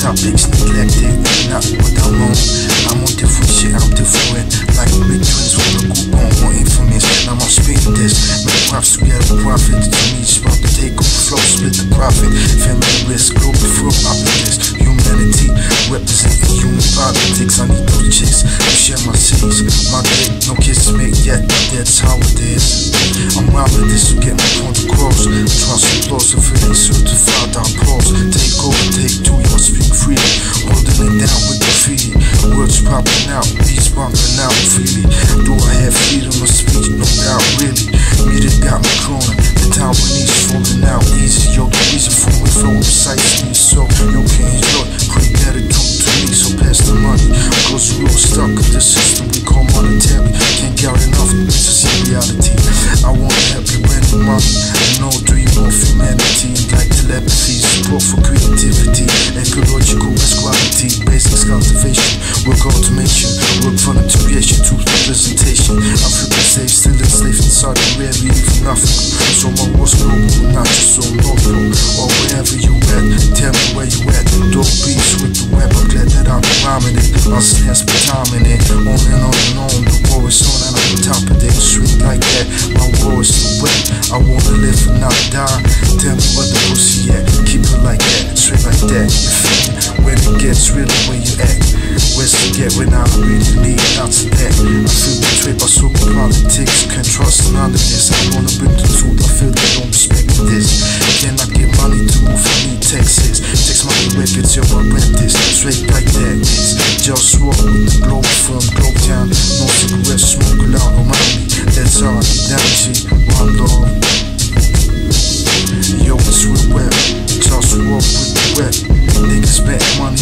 Topics neglected, not what I'm on. I'm on different shit, I'm different. Props together, profit. To me, about to take over flow, split the profit. Family risk, global flow, opulence. Humanity, representing human politics. I need those chicks to share my cities. My dick, no kisses made yet, that's how it is. Representation. Africa safe, still enslaved inside the Arabia, even Africa. So my war's global, not just on Pole or wherever you at. Tell me where you at. Dope beats with the web, I'm glad that I'm rhyming it. My snares be timing it. On and on and on, the war is on and I'm on top of it. Sweet like that, my war is so wet. I wanna live and not die. Tell me where the pussy at. Keep it like that, straight like that. You feel? When it gets real, where you at. Where's to get when I really need out to that? Politics. Can't trust none of this. I wanna bring the truth. I feel they don't respect this. Can I get money to move from me, Texas? Text money records, yo, I rent this. Straight like that. It's just walk with the globe from Globe Town. No cigarette smoke loud around me. That's all. Down G. One love. Yo, it's real wet. Just walk with the wet. Niggas bet money